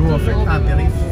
où en fait atterrissent